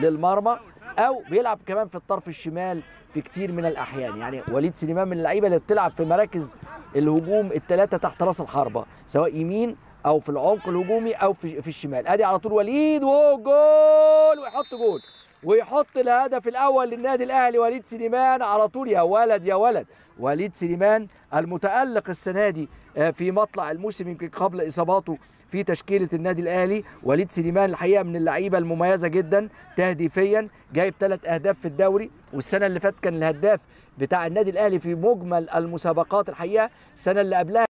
للمرمى أو بيلعب كمان في الطرف الشمال في كتير من الأحيان. يعني وليد سليمان من اللعيبة اللي بتلعب في مراكز الهجوم الثلاثه تحت رأس الحربة سواء يمين أو في العمق الهجومي أو في الشمال. أدي على طول وليد وجول ويحط جول. ويحط الهدف الأول للنادي الأهلي وليد سليمان على طول. يا ولد يا ولد. وليد سليمان المتألق السنة دي في مطلع الموسم يمكن قبل إصاباته في تشكيلة النادي الأهلي. وليد سليمان الحقيقة من اللعيبة المميزة جدا تهديفيا جايب ثلاث أهداف في الدوري. والسنة اللي فاتت كان الهداف بتاع النادي الأهلي في مجمل المسابقات الحقيقة. السنة اللي قبلها